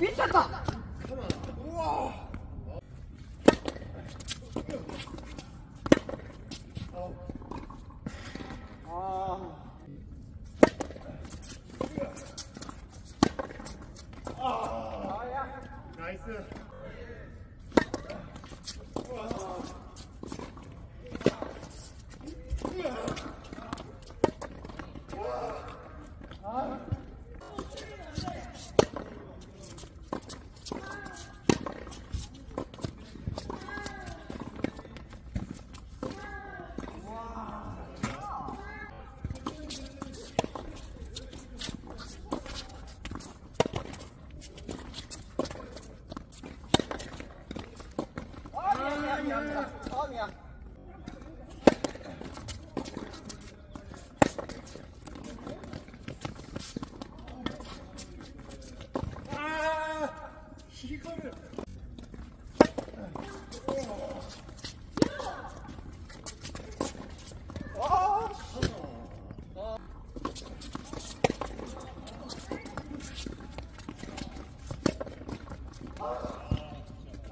미쳤다! Yeah. 처음이야.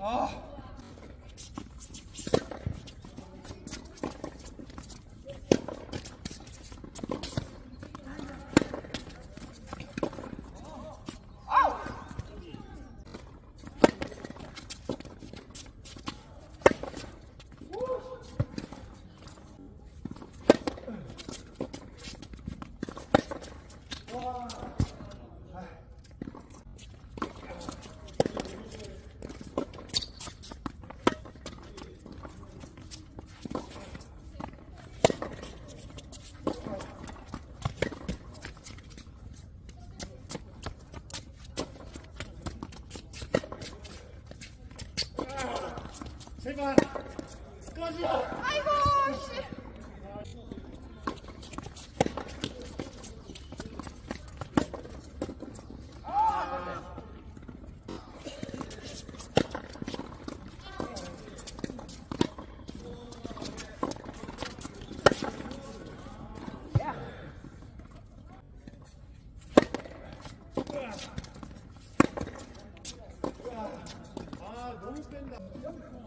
아, Don't spend that.